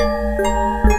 Música